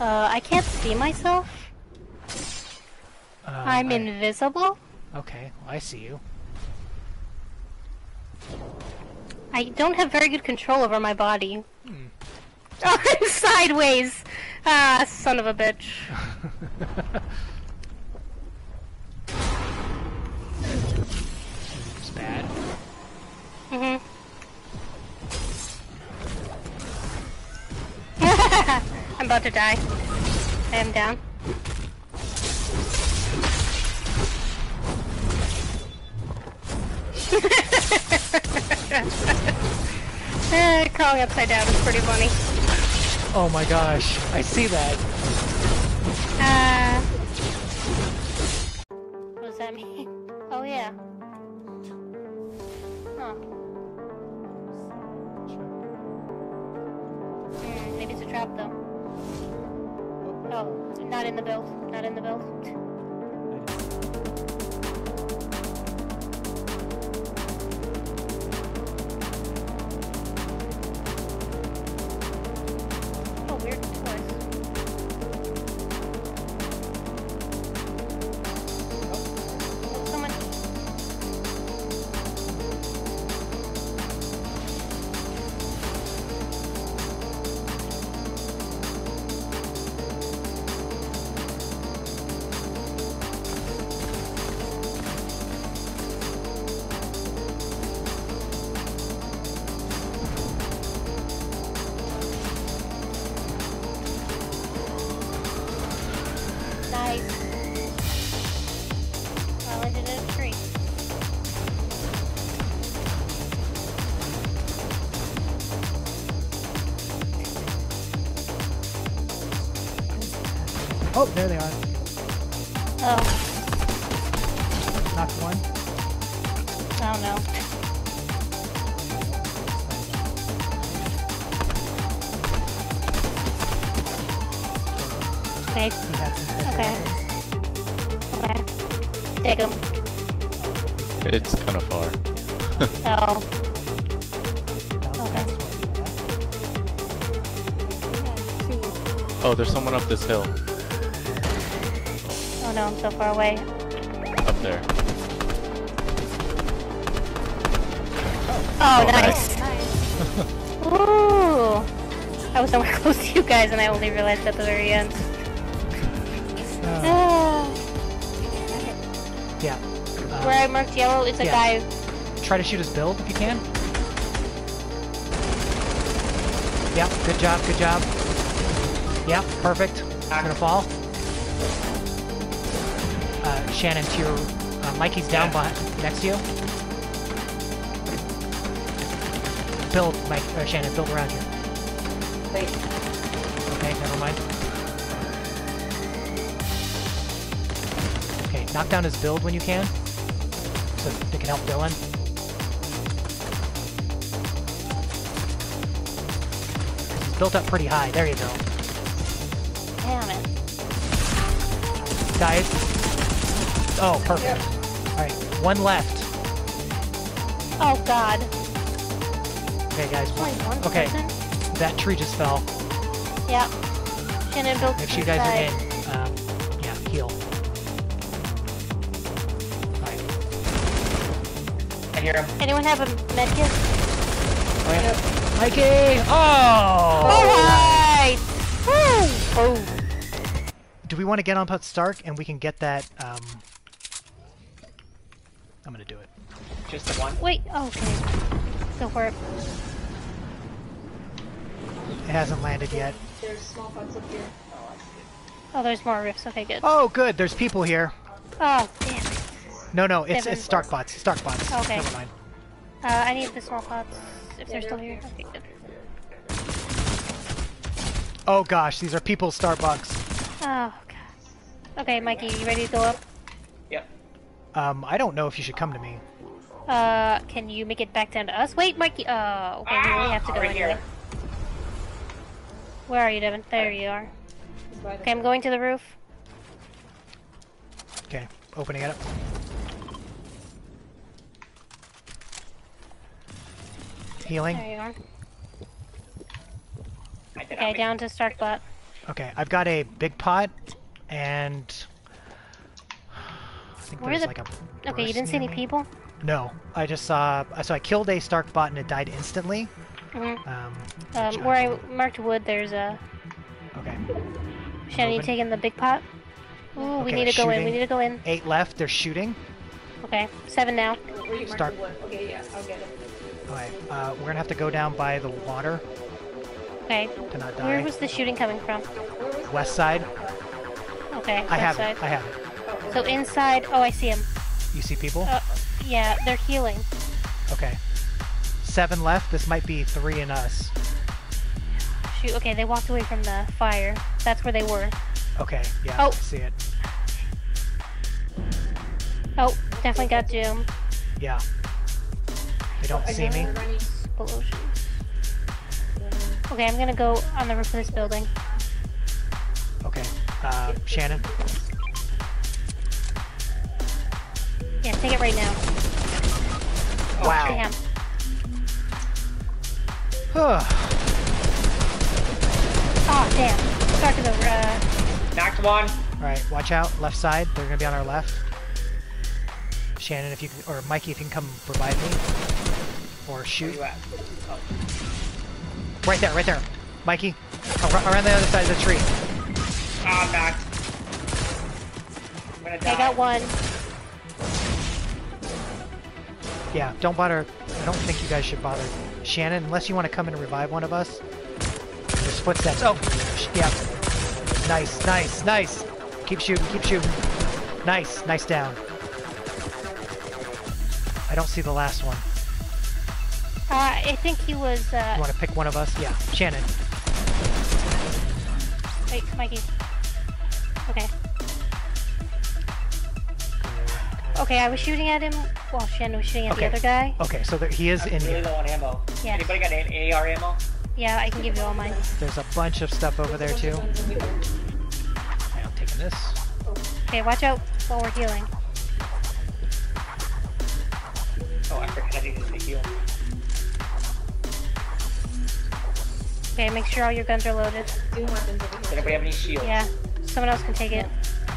Uh, I can't see myself. Um, I'm I- invisible. Okay, well, I see you. I don't have very good control over my body. Hmm. Oh, I'm sideways! Ah, son of a bitch. about to die. I am down. Eh, crawling upside down is pretty funny. Oh my gosh, I see that. Uh, what does that mean? Oh yeah. Huh. Hmm, maybe it's a trap though. Not in the build. Not in the build. Oh, there they are. Oh, Knocked one. I don't know. Okay, He had some special Okay. okay. Take him. It's kind of far. Oh, That was Okay. Oh, there's someone up this hill. No, I'm so far away. Up there. Oh, Oh, nice. Ooh. I was somewhere close to you guys and I only realized at the very end. Uh, Ah. yeah. Where I Um, marked yellow is a yeah. guy. try to shoot his build if you can. Yep, good job, good job. Yep, perfect. It's gonna fall. Shannon, to your... Uh, Mikey's down behind, next to you. Build, Mike, uh, Shannon, build around you. Okay, never mind. Okay, knock down his build when you can. So they can help Dylan. He's built up pretty high. There you go. Damn it. Guys. Oh, perfect. Alright, one left. Oh god. Okay, guys. One Okay, person? that tree just fell. Yeah. Shannon built Make sure you guys are in. Um, yeah, heal. Alright. I hear him. Anyone have a medkit? Oh, yeah. Mikey! Oh! Alright! Woo! Oh. Do we want to get on Put Stark and we can get that, um... I'm gonna do it. Just the one. Wait, oh, okay. Go for it. It hasn't landed yet. There's small pots up here. Oh, there's more rifts. Okay, good. Oh, good. There's people here. Oh, damn it. No, no, it's it's Stark bots. Stark bots. Okay. Never mind. Uh, I need the small pots if they're still here. Okay, good. Oh gosh, these are people Starbucks. Oh, god. Okay, Mikey, you ready to go up? Yep. Um, I don't know if you should come to me. Uh, can you make it back down to us? Wait, Mikey. Oh, okay, we really have to go right anyway. here. Where are you, Devin? There you are. It's Okay, I'm going to the roof. Okay, opening it up. Healing. There you are. Okay, down to Stark bot. Okay, I've got a big pot, and I think Where there's the- like a. Okay, you didn't see any me. people? No, I just saw. So I killed a Stark bot and it died instantly. Mhm. Um, Um, where I marked wood, there's a. Okay, Shannon, you Moving. taking the big pot? Ooh, we need to go in. We need to go in. eight left. They're shooting. Okay, seven now. Where you marked Start. Okay, yeah, I'll get it. Okay, uh, we're gonna have to go down by the water Okay, to not where die. was the shooting coming from? West side. Okay, I west have side. it. I have it. So inside. Oh, I see him. You see people? Uh, yeah, they're healing. Okay. Seven left. This might be three in us. Shoot. Okay, they walked away from the fire. That's where they were. Okay. Yeah. Oh. I see it. Oh, definitely got Doom. Yeah. They don't see me. Explosion. Okay, I'm gonna go on the roof of this building. Okay. Uh, Shannon. Take it right now. Wow. Damn. Oh, damn. Stark is over. Uh, Knocked one. Alright, watch out. Left side. They're gonna be on our left. Shannon, if you can, or Mikey, if you can come revive me. Or Where shoot. you at? Oh, Right there, right there. Mikey. Around the other side of the tree. ah, I'm knocked. I'm gonna okay, I got one. Yeah, don't bother. I don't think you guys should bother. Shannon, unless you want to come in and revive one of us. There's footsteps. Oh, yeah. Nice, nice, nice. Keep shooting, keep shooting. Nice, nice down. I don't see the last one. Uh, I think he was. You Uh, want to pick one of us? Yeah, Shannon. wait, Mikey. Okay. Okay, I was shooting at him while Shannon was shooting at Okay. the other guy. Okay, so there, he is I'm in really here. low on ammo. Yeah. Anybody got an AR ammo? Yeah, I can give you all mine. There's a bunch of stuff over there too. Okay, I'm taking this. Okay, watch out while we're healing. Oh, I forgot I needed to heal. Okay, make sure all your guns are loaded. Doom weapons Does anybody have any shields? Yeah, someone else can take it.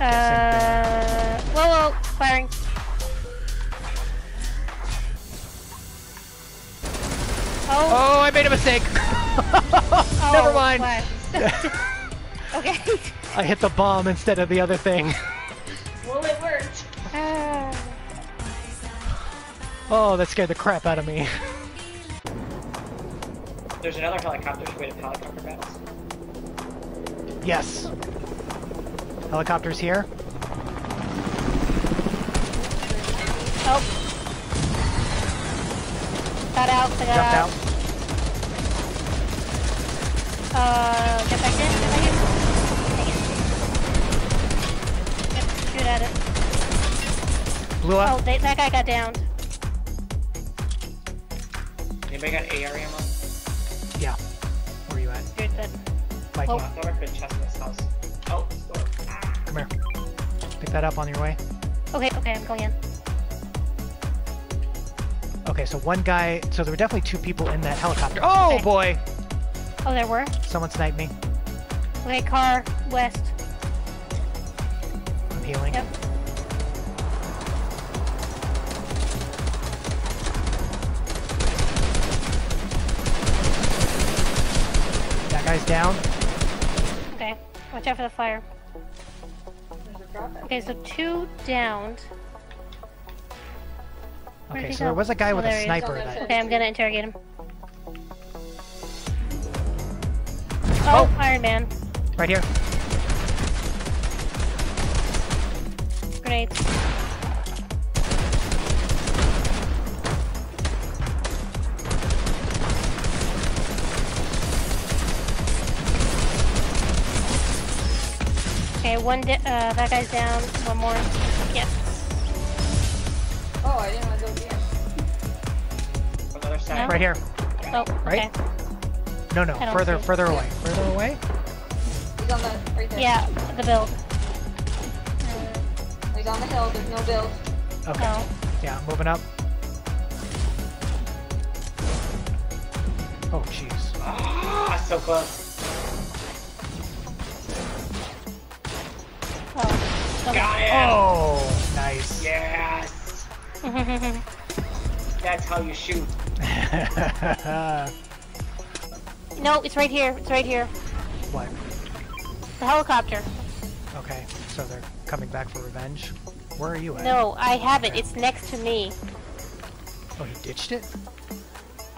Uh, whoa, whoa, firing. Oh, Oh, I made a mistake. oh, Never mind. okay. I hit the bomb instead of the other thing. Well, it worked. Ah. Oh, that scared the crap out of me. There's another helicopter. Should we have helicopter battles? Yes. Helicopters here. Oh. Got out, I got Jumped out. Uh, get back in, get back in. Dang it. Yep, shoot at it. Blew Oh, they, that guy got downed. Anybody got AR ammo? Yeah. Where are you at? Good, good. Mikey, Oh. I thought I'd been chest in this house. Oh, door. come here. Pick that up on your way. Okay, okay, I'm going in. Okay, so one guy. So there were definitely two people in that helicopter. Oh Okay. boy! Oh, there were? Someone sniped me. Okay, car, west. I'm healing. Yep. That guy's down. Okay, watch out for the fire. There's a drop Okay, so two downed. Okay, so there was a guy Oh, with a there he is. sniper. Okay, I'm gonna interrogate him. Oh, Iron Man. right here. Grenades. Okay, one di- uh, that guy's down. One more. Yes. Oh, I didn't want to go here. On the other side. No? Right here. Oh, Right? okay. No, no, I don't further, see. further away. Further away? He's on the right there. Yeah, the build. He's on the hill. There's no build. Okay. Oh. Yeah, moving up. Oh, jeez. Ah, so close. Got him! Oh, nice. Yes! That's how you shoot. no, it's right here. It's right here. what? The helicopter. Okay, so they're coming back for revenge. Where are you at? No, I have it. It's next to me. Oh, he ditched it?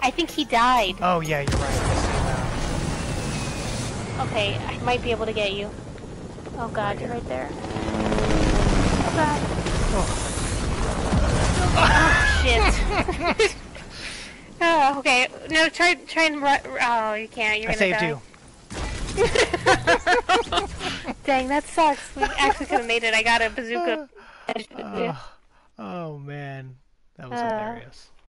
I think he died. Oh, yeah, you're right. I see it Okay, I might be able to get you. Oh god, Right you're right there. Okay. No, try try and run. Oh, you can't. You're I gonna saved die. you. Dang, that sucks. We actually could have made it. I got a bazooka. Oh, oh, man. That was Uh. hilarious.